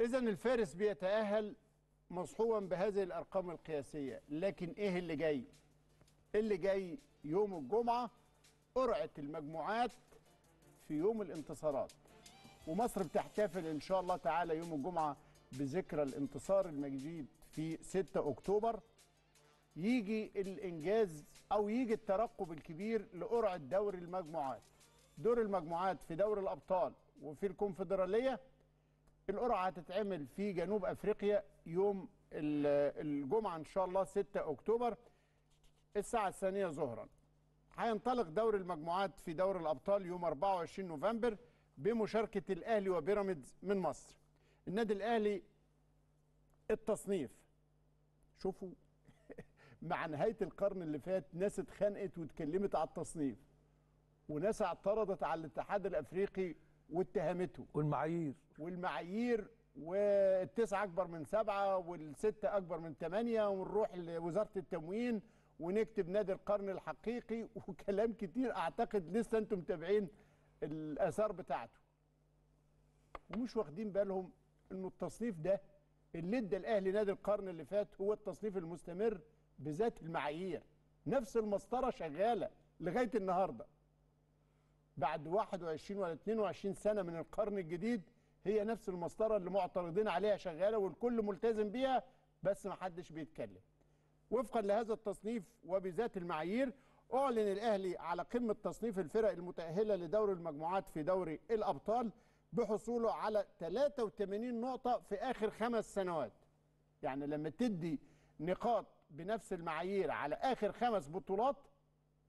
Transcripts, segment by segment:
إذا الفارس بيتأهل مصحوبا بهذه الأرقام القياسية لكن إيه اللي جاي؟ اللي جاي يوم الجمعة قرعة المجموعات في يوم الانتصارات. ومصر بتحتفل إن شاء الله تعالى يوم الجمعة بذكرى الانتصار المجيد في 6 أكتوبر. يجي الإنجاز أو يجي الترقب الكبير لقرعة دوري المجموعات. دور المجموعات في دوري الأبطال وفي الكونفدرالية القرعة هتتعمل في جنوب أفريقيا يوم ال- الجمعة إن شاء الله 6 أكتوبر الساعة الثانية ظهرا. هينطلق دوري المجموعات في دوري الأبطال يوم 24 نوفمبر بمشاركة الأهلي وبيراميدز من مصر. النادي الأهلي التصنيف. شوفوا مع نهاية القرن اللي فات ناس اتخانقت واتكلمت على التصنيف. وناس اعترضت على الاتحاد الأفريقي واتهمته. والمعايير. والمعايير والتسعة أكبر من سبعة والستة أكبر من ثمانية ونروح لوزارة التموين ونكتب نادي القرن الحقيقي. وكلام كتير أعتقد لسه أنتم متابعين الآثار بتاعته. ومش واخدين بالهم إنه التصنيف ده اللي ادى الأهلي نادي القرن اللي فات هو التصنيف المستمر بذات المعايير. نفس المسطرة شغالة لغاية النهارده. بعد 21 ولا 22 سنة من القرن الجديد هي نفس المسطرة اللي معترضين عليها شغالة والكل ملتزم بيها بس ما حدش بيتكلم. وفقا لهذا التصنيف وبذات المعايير أعلن الأهلي على قمة تصنيف الفرق المتأهلة لدور المجموعات في دوري الأبطال بحصوله على 83 نقطة في آخر خمس سنوات. يعني لما تدي نقاط بنفس المعايير على آخر خمس بطولات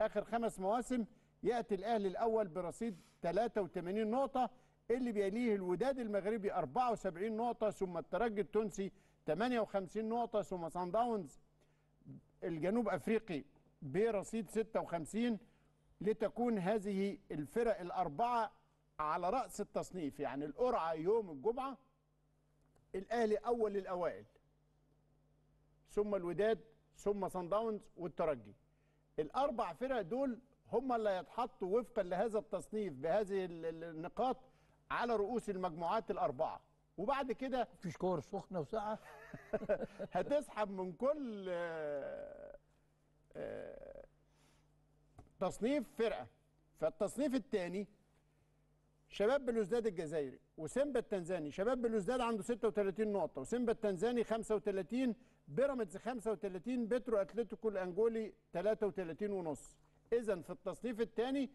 آخر خمس مواسم يأتي الأهلي الأول برصيد 83 نقطة اللي بيليه الوداد المغربي 74 نقطة ثم الترجي التونسي 58 نقطة ثم سان داونز الجنوب أفريقي برصيد 56 لتكون هذه الفرق الأربعة على رأس التصنيف. يعني القرعة يوم الجمعة الأهلي أول الأوائل ثم الوداد ثم سان داونز والترجي. الأربع فرق دول هم اللي هيتحطوا وفقا لهذا التصنيف بهذه ال- ال- النقاط على رؤوس المجموعات الأربعة. وبعد كده مفيش كور سخنة وساعه هتسحب من كل آه، آه، تصنيف فرقة. فالتصنيف الثاني شباب بلوزداد الجزائري وسيمبا التنزاني. شباب بلوزداد عنده 36 نقطة وسيمبا التنزاني 35 بيراميدز 35 بترو أتلتيكو الأنجولي 33 ونص. اذا في التصنيف الثاني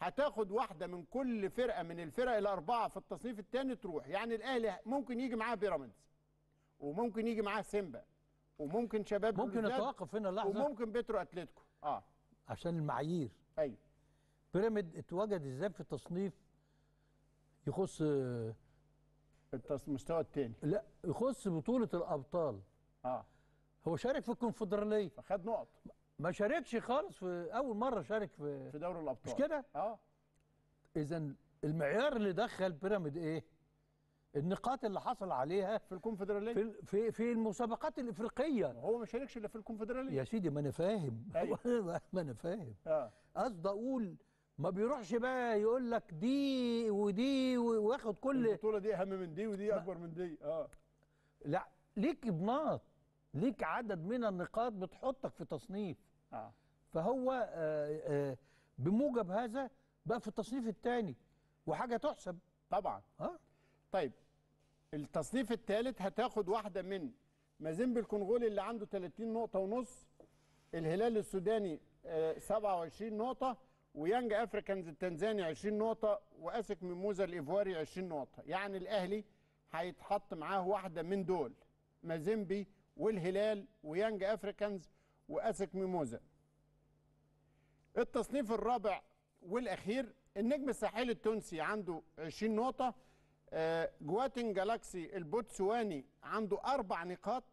هتاخد واحدة من كل فرقة من الفرق الأربعة في التصنيف الثاني تروح. يعني الأهلي ممكن يجي معاه بيراميدز وممكن يجي معاه سيمبا وممكن شباب ممكن نتوقف هنا لحظة. وممكن بترو اتلتيكو آه. عشان المعايير. أيوه بيراميد اتوجد إزاي في التصنيف يخص المستوى الثاني؟ لا يخص بطولة الأبطال. آه. هو شارك في الكونفدرالية. فخد نقط. ما شاركش خالص في أول مرة شارك في في دوري الأبطال. مش كده؟ آه. اذا المعيار اللي دخل بيراميد إيه؟ النقاط اللي حصل عليها في الكونفدرالية. في في في المسابقات الإفريقية. هو ما شاركش إلا في الكونفدرالية. يا سيدي ما أنا فاهم. أيوة. ما أنا فاهم. آه. قصدي أقول ما بيروحش بقى يقول لك دي ودي وياخد كل البطولة دي أهم من دي ودي أكبر من دي. آه. لا ليك ابناط ليك عدد من النقاط بتحطك في تصنيف. آه. فهو آه، آه، بموجب هذا بقى في التصنيف الثاني وحاجة تحسب. طبعا. آه. طيب التصنيف الثالث هتاخد واحدة من مازيمبي الكونغولي اللي عنده 30 نقطة ونص الهلال السوداني آه، 27 نقطة ويانج أفريكانز التنزاني 20 نقطة وأسيك ميموزا الإيفواري 20 نقطة. يعني الأهلي هيتحط معاه واحدة من دول مازيمبي والهلال ويانج أفريكانز. وأسيك ميموزا. التصنيف الرابع والأخير النجم الساحلي التونسي عنده 20 نقطة. آه، جوانينج جالاكسي البوتسواني عنده أربع نقاط.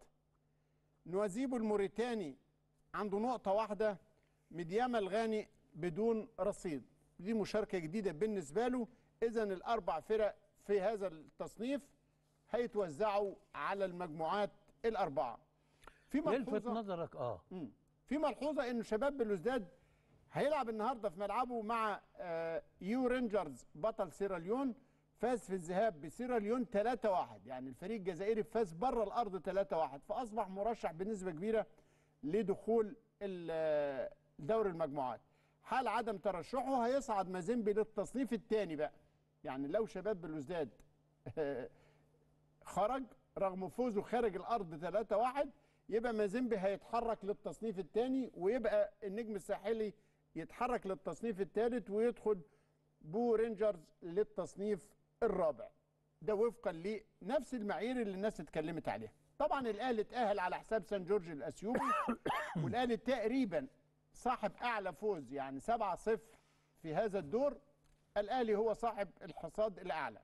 نوازيبو الموريتاني عنده نقطة واحدة. مدياما الغاني بدون رصيد. دي مشاركة جديدة بالنسبة له. إذا الأربع فرق في هذا التصنيف هيتوزعوا على المجموعات الأربعة. في يلفت ملحوظة. نظرك آه. مم. في ملحوظة انه شباب بلوزداد هيلعب النهارده في ملعبه مع آه، بو رينجرز بطل سيراليون فاز في الذهاب بسيراليون 3-1 يعني الفريق الجزائري فاز بره الأرض 3-1 فأصبح مرشح بنسبة كبيرة لدخول ال- دوري المجموعات. حال عدم ترشحه هيصعد مازيمبي للتصنيف الثاني بقى. يعني لو شباب بلوزداد خرج رغم فوزه خارج الأرض 3-1 يبقى مازيمبي هيتحرك للتصنيف الثاني ويبقى النجم الساحلي يتحرك للتصنيف الثالث ويدخل بو رينجرز للتصنيف الرابع. ده وفقا لنفس المعايير اللي الناس اتكلمت عليها. طبعا الاهلي اتاهل على حساب سان جورج الأثيوبي والاهلي تقريبا صاحب أعلى فوز يعني 7-0 في هذا الدور. الاهلي هو صاحب الحصاد الأعلى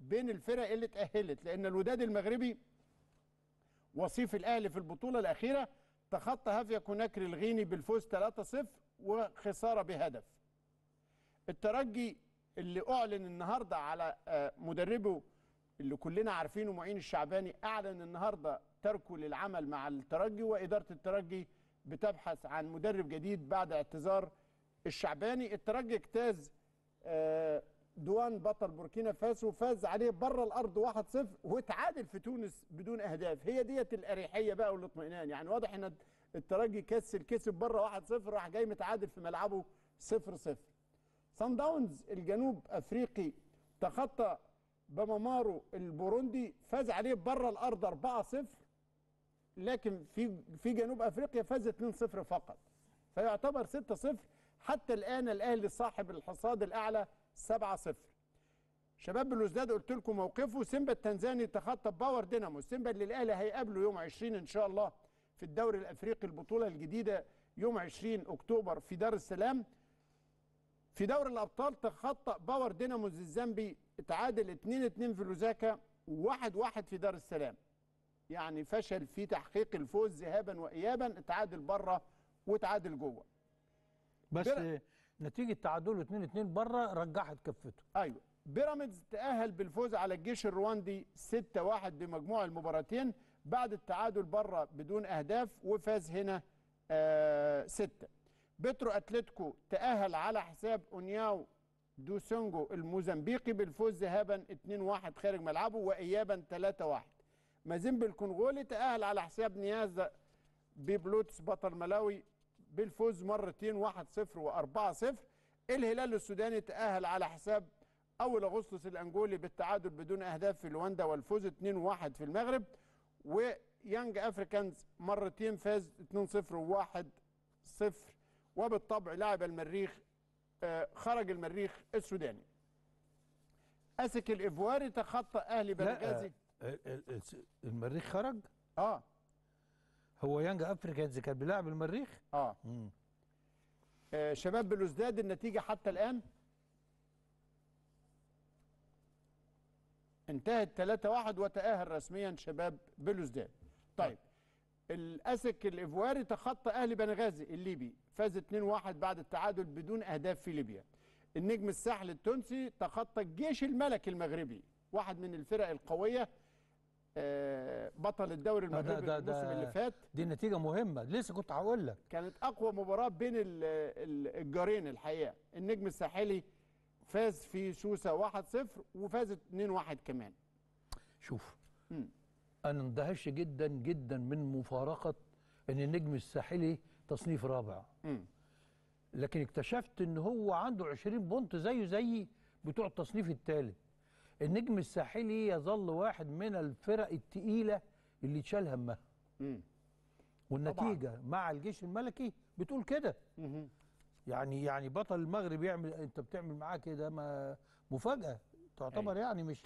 بين الفرق اللي اتاهلت لأن الوداد المغربي وصيف الأهلي في البطولة الأخيرة تخطى هافيا كوناكري الغيني بالفوز 3-0 وخسارة بهدف. الترجي اللي أعلن النهارده على آه، مدربه اللي كلنا عارفينه معين الشعباني أعلن النهارده تركه للعمل مع الترجي وإدارة الترجي بتبحث عن مدرب جديد بعد اعتذار الشعباني. الترجي اجتاز آه، دوان بطل بوركينا فاسو فاز عليه بره الأرض 1-0 واتعادل في تونس بدون أهداف. هي ديت الأريحية بقى والاطمئنان. يعني واضح إن الترجي كسل كسب بره 1-0 راح جاي متعادل في ملعبه 0-0 صن داونز الجنوب أفريقي تخطى بمامارو البوروندي فاز عليه بره الأرض 4-0 لكن في في جنوب أفريقيا فاز 2-0 فقط. فيعتبر 6-0 حتى الآن الأهلي صاحب الحصاد الأعلى 7-0 شباب بلوزداد قلت لكم موقفه. سيمبا التنزاني تخطى باور دينامو. سيمبا اللي الأهلي هيقابله يوم 20 إن شاء الله في الدوري الأفريقي البطولة الجديدة يوم 20 أكتوبر. في دار السلام في دوري الأبطال تخطى باور ديناموز الزامبي تعادل 2-2 في لوزاكا و1-1 في دار السلام. يعني فشل في تحقيق الفوز ذهابا وايابا اتعادل بره وتعادل جوه. بس نتيجة تعادله 2 2 بره رجحت كفته أيوه. بيراميدز تأهل بالفوز على الجيش الرواندي 6-1 بمجموع المباراتين بعد التعادل بره بدون أهداف وفاز هنا آه 6 بترو أتلتيكو تأهل على حساب أونياو دوسونجو الموزمبيقي بالفوز ذهابا 2-1 خارج ملعبه وايابا 3-1 مازيمبي الكونغولي تأهل على حساب نياسا بيج بوليتس بطل ملاوي بالفوز مرتين 1-0 و4-0 الهلال السوداني تأهل على حساب أول أغسطس الأنجولي بالتعادل بدون أهداف في لواندا والفوز 2-1 في المغرب. ويانج أفريكانز مرتين فاز 2-0 و1-0 وبالطبع لعب المريخ آه، خرج المريخ السوداني. أسك الإيفواري تخطى أهلي بنغازي. ال- ال- المريخ خرج؟ آه. هو يانج افريكانز كان بيلعب المريخ. مم. آه، شباب بلوزداد النتيجة حتى الآن؟ انتهت 3-1 وتأهل رسميا شباب بلوزداد. طيب الأسك الإيفواري تخطى أهلي بنغازي الليبي فاز 2-1 بعد التعادل بدون أهداف في ليبيا. النجم الساحل التونسي تخطى الجيش الملكي المغربي واحد من الفرق القوية آه، بطل الدوري المغربي الموسم ده- اللي فات. دي نتيجة مهمة. لسه كنت هقول لك. كانت أقوى مباراة بين ال- ال- الجارين الحقيقة. النجم الساحلي فاز في سوسة 1-0 وفاز 2-1 كمان. شوف مم. أنا اندهشت جدا جدا من مفارقة إن النجم الساحلي تصنيف رابع. مم. لكن اكتشفت إن هو عنده 20 بونت زيه زي بتوع التصنيف الثالث النجم الساحلي يظل واحد من الفرق التقيلة اللي تشال همها. والنتيجة مع الجيش الملكي بتقول كده. يعني يعني بطل المغرب يعمل انت بتعمل معاه كده ما مفاجأة. تعتبر يعني مش